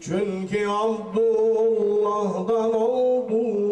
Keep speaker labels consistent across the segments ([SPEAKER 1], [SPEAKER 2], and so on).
[SPEAKER 1] Çünkü Abdullah'dan oldu.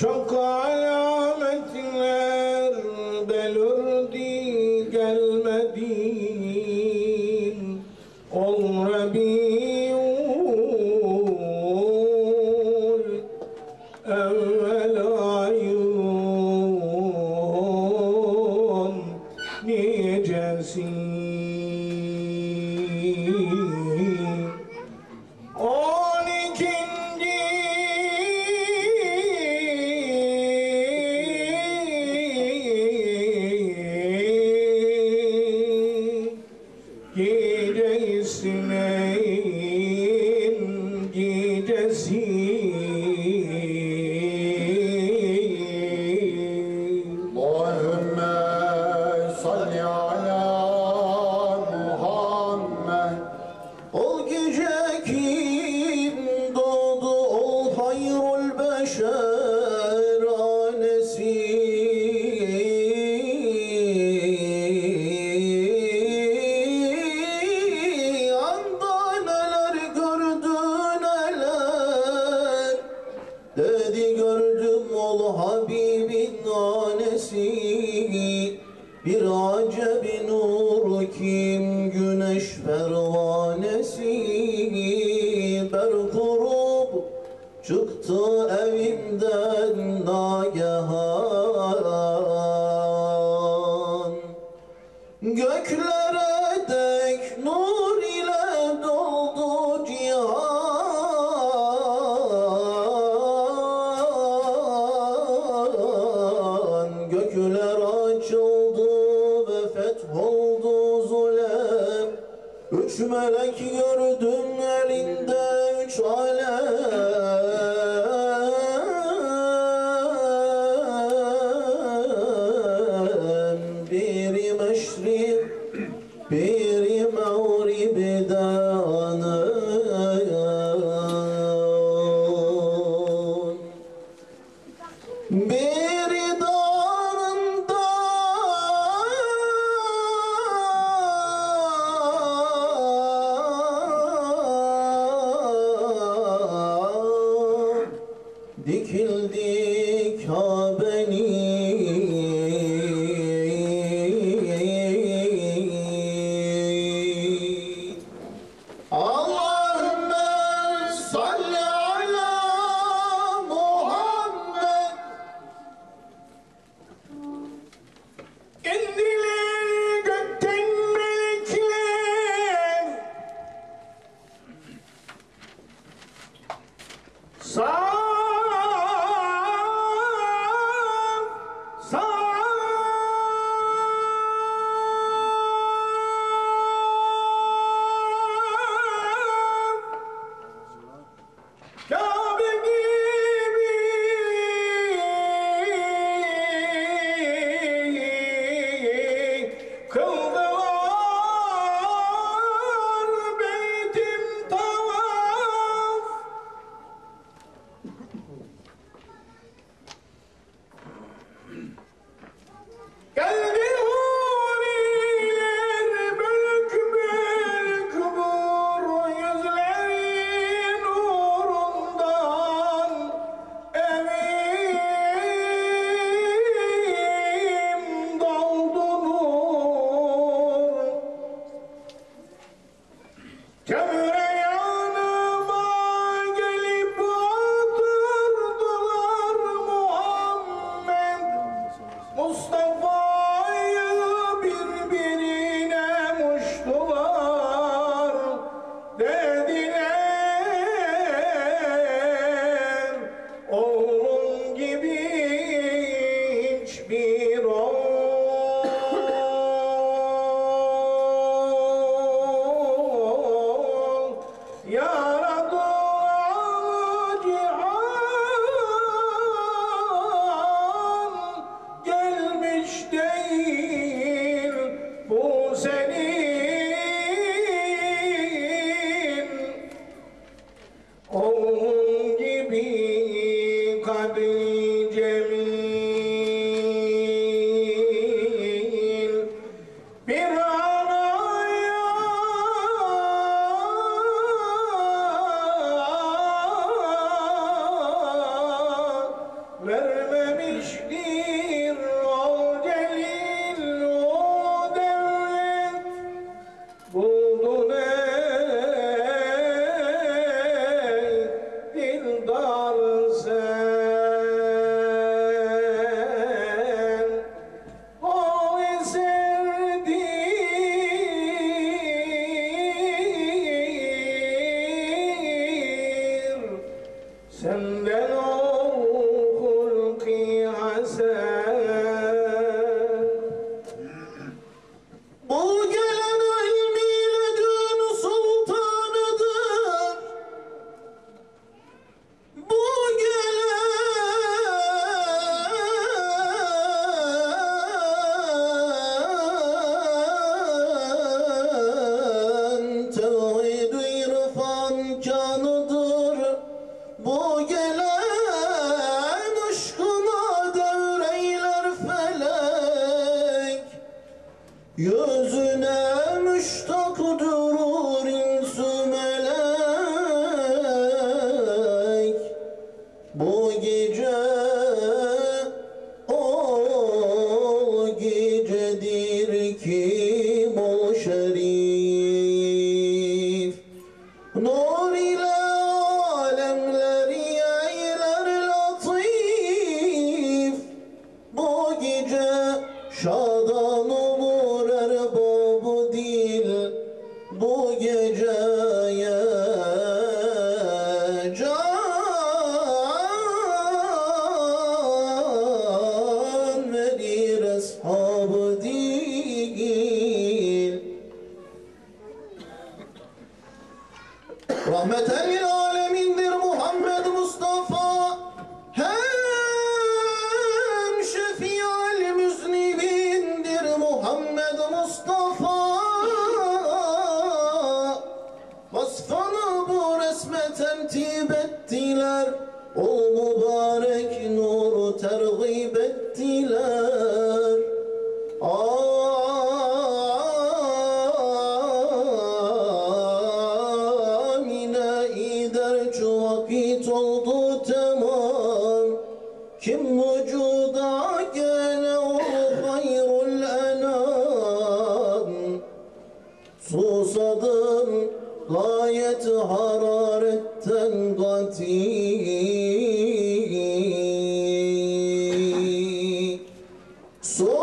[SPEAKER 1] شق على
[SPEAKER 2] Dedi gördüm ol Habibin anesi Bir acemi nur kim Dikildi Kabe'nin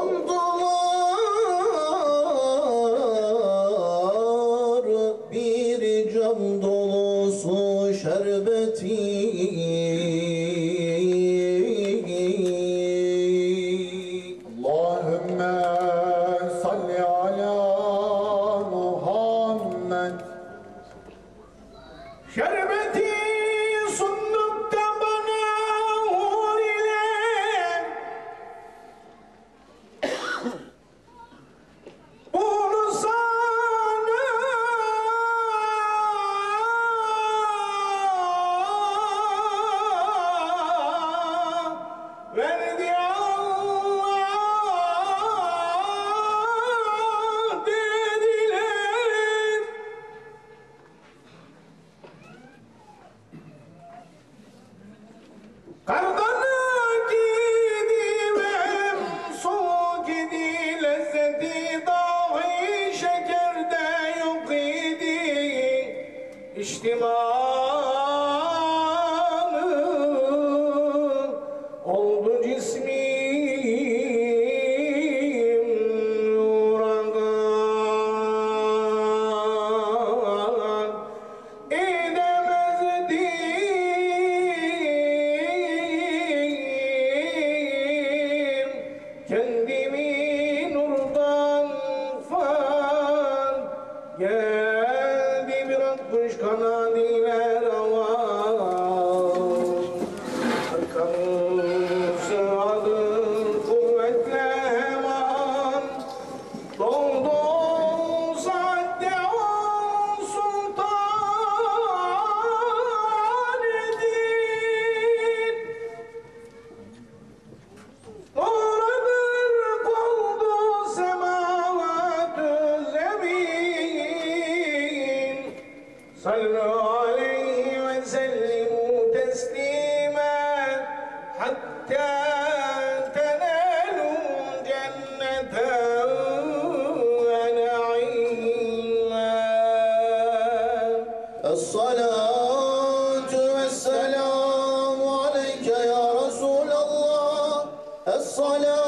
[SPEAKER 2] Come,
[SPEAKER 1] صلوا عليه وسلموا تسليما حتى تنالوا جنة ونعيما.
[SPEAKER 2] الصلاة والسلام عليك يا رسول الله. الصلاة